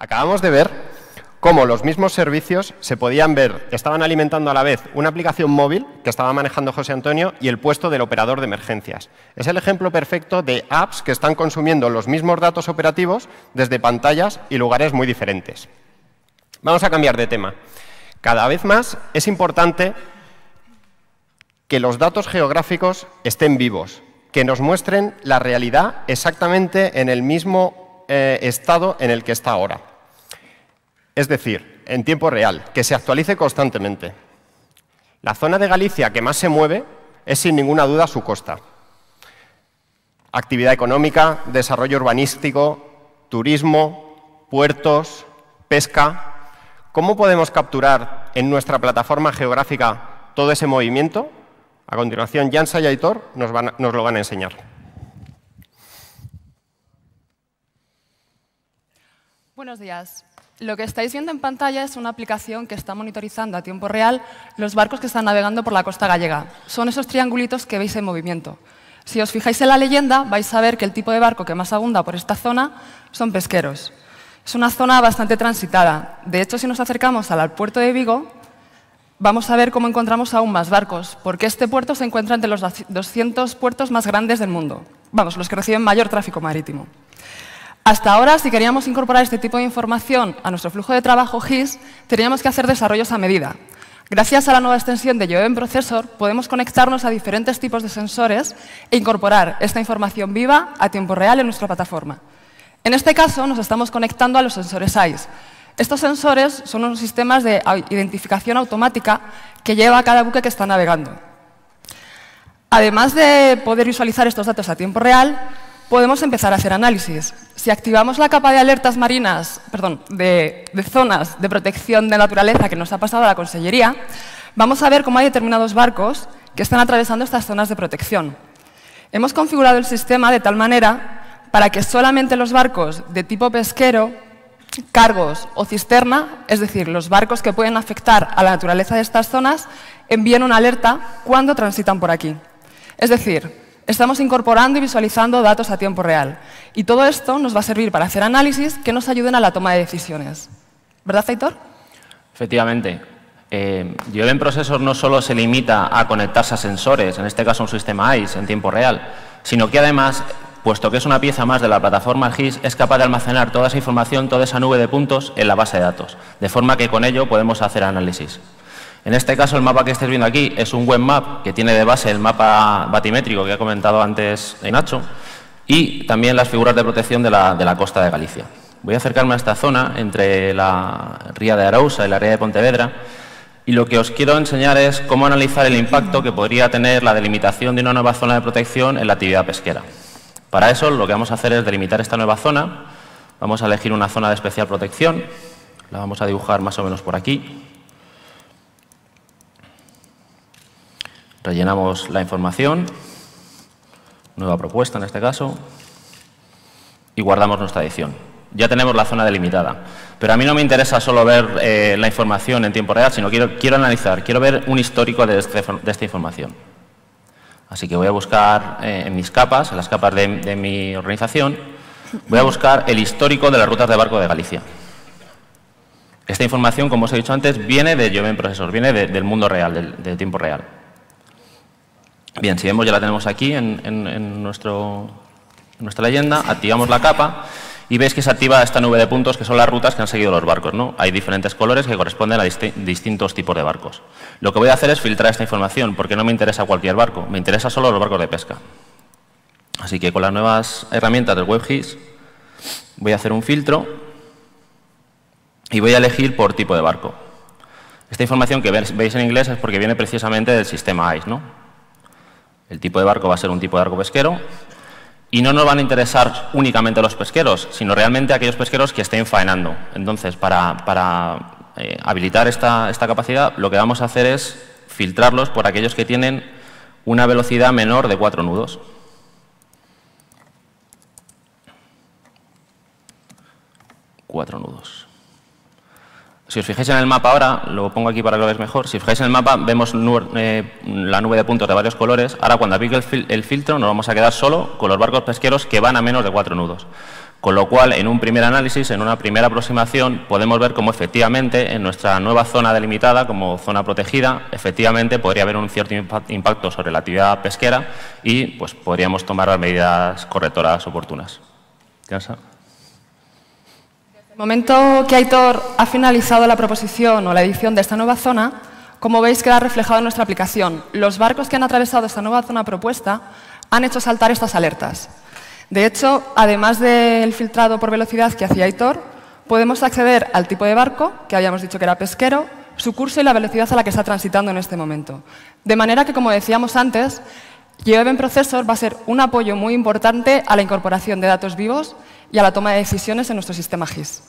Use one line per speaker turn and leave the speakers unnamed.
Acabamos de ver cómo los mismos servicios se podían ver, estaban alimentando a la vez una aplicación móvil que estaba manejando José Antonio y el puesto del operador de emergencias. Es el ejemplo perfecto de apps que están consumiendo los mismos datos operativos desde pantallas y lugares muy diferentes. Vamos a cambiar de tema. Cada vez más es importante que los datos geográficos estén vivos, que nos muestren la realidad exactamente en el mismo eh, estado en el que está ahora. Es decir, en tiempo real, que se actualice constantemente. La zona de Galicia que más se mueve es sin ninguna duda su costa. Actividad económica, desarrollo urbanístico, turismo, puertos, pesca. ¿Cómo podemos capturar en nuestra plataforma geográfica todo ese movimiento? A continuación, Jansa y Aitor nos, nos lo van a enseñar.
Buenos días. Lo que estáis viendo en pantalla es una aplicación que está monitorizando a tiempo real los barcos que están navegando por la costa gallega. Son esos triangulitos que veis en movimiento. Si os fijáis en la leyenda, vais a ver que el tipo de barco que más abunda por esta zona son pesqueros. Es una zona bastante transitada. De hecho, si nos acercamos al puerto de Vigo, vamos a ver cómo encontramos aún más barcos, porque este puerto se encuentra entre los 200 puertos más grandes del mundo. Vamos, los que reciben mayor tráfico marítimo. Hasta ahora, si queríamos incorporar este tipo de información a nuestro flujo de trabajo GIS, teníamos que hacer desarrollos a medida. Gracias a la nueva extensión de GeoEM Processor, podemos conectarnos a diferentes tipos de sensores e incorporar esta información viva a tiempo real en nuestra plataforma. En este caso, nos estamos conectando a los sensores ICE. Estos sensores son unos sistemas de identificación automática que lleva cada buque que está navegando. Además de poder visualizar estos datos a tiempo real, podemos empezar a hacer análisis. Si activamos la capa de alertas marinas, perdón, de, zonas de protección de naturaleza que nos ha pasado a la Consellería, vamos a ver cómo hay determinados barcos que están atravesando estas zonas de protección. Hemos configurado el sistema de tal manera para que solamente los barcos de tipo pesquero, cargos o cisterna, es decir, los barcos que pueden afectar a la naturaleza de estas zonas, envíen una alerta cuando transitan por aquí. Es decir, Estamos incorporando y visualizando datos a tiempo real. Y todo esto nos va a servir para hacer análisis que nos ayuden a la toma de decisiones. ¿Verdad, Aitor?
Efectivamente. Eh, en Processor no solo se limita a conectarse a sensores, en este caso un sistema ICE en tiempo real, sino que además, puesto que es una pieza más de la plataforma GIS, es capaz de almacenar toda esa información, toda esa nube de puntos en la base de datos, de forma que con ello podemos hacer análisis. En este caso, el mapa que estáis viendo aquí es un web map que tiene de base el mapa batimétrico que ha comentado antes Nacho y también las figuras de protección de la, costa de Galicia. Voy a acercarme a esta zona entre la ría de Arousa y la ría de Pontevedra y lo que os quiero enseñar es cómo analizar el impacto que podría tener la delimitación de una nueva zona de protección en la actividad pesquera. Para eso lo que vamos a hacer es delimitar esta nueva zona. Vamos a elegir una zona de especial protección. La vamos a dibujar más o menos por aquí. Rellenamos la información, nueva propuesta en este caso, y guardamos nuestra edición. Ya tenemos la zona delimitada. Pero a mí no me interesa solo ver eh, la información en tiempo real, sino quiero, quiero analizar, quiero ver un histórico de, este, esta información. Así que voy a buscar eh, en mis capas, en las capas de, mi organización, voy a buscar el histórico de las rutas de barco de Galicia. Esta información, como os he dicho antes, viene de Joven Processor, viene del mundo real, del tiempo real. Bien, si vemos ya la tenemos aquí en, nuestro, nuestra leyenda, activamos la capa y veis que se activa esta nube de puntos que son las rutas que han seguido los barcos. ¿no? Hay diferentes colores que corresponden a distintos tipos de barcos. Lo que voy a hacer es filtrar esta información porque no me interesa cualquier barco, me interesa solo los barcos de pesca. Así que con las nuevas herramientas del WebGIS voy a hacer un filtro y voy a elegir por tipo de barco. Esta información que veis en inglés es porque viene precisamente del sistema ICE, ¿no? El tipo de barco va a ser un tipo de barco pesquero y no nos van a interesar únicamente los pesqueros, sino realmente aquellos pesqueros que estén faenando. Entonces, para, eh, habilitar esta, esta capacidad, lo que vamos a hacer es filtrarlos por aquellos que tienen una velocidad menor de cuatro nudos. Cuatro nudos. Si os fijáis en el mapa ahora, lo pongo aquí para que lo veáis mejor, si os fijáis en el mapa vemos eh, la nube de puntos de varios colores. Ahora cuando aplique el, filtro nos vamos a quedar solo con los barcos pesqueros que van a menos de cuatro nudos. Con lo cual, en un primer análisis, en una primera aproximación, podemos ver cómo efectivamente en nuestra nueva zona delimitada como zona protegida, efectivamente podría haber un cierto impacto sobre la actividad pesquera y pues, podríamos tomar las medidas correctoras oportunas.
El momento que Aitor ha finalizado la proposición o la edición de esta nueva zona, como veis queda reflejado en nuestra aplicación. Los barcos que han atravesado esta nueva zona propuesta han hecho saltar estas alertas. De hecho, además del filtrado por velocidad que hacía Aitor, podemos acceder al tipo de barco, que habíamos dicho que era pesquero, su curso y la velocidad a la que está transitando en este momento. De manera que, como decíamos antes, GeoEvent Processor va a ser un apoyo muy importante a la incorporación de datos vivos y a la toma de decisiones en nuestro sistema GIS.